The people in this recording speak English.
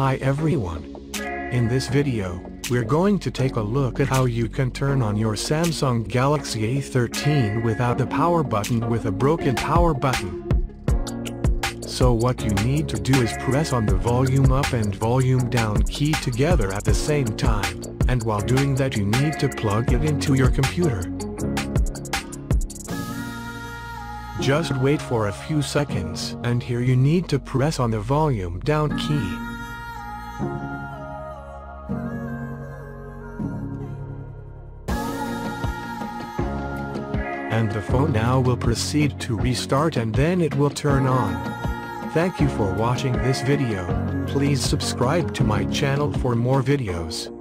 Hi everyone. In this video, we're going to take a look at how you can turn on your Samsung Galaxy A13 without the power button with a broken power button. So what you need to do is press on the volume up and volume down key together at the same time, and while doing that you need to plug it into your computer. Just wait for a few seconds and here you need to press on the volume down key. And the phone now will proceed to restart and then it will turn on. Thank you for watching this video, please subscribe to my channel for more videos.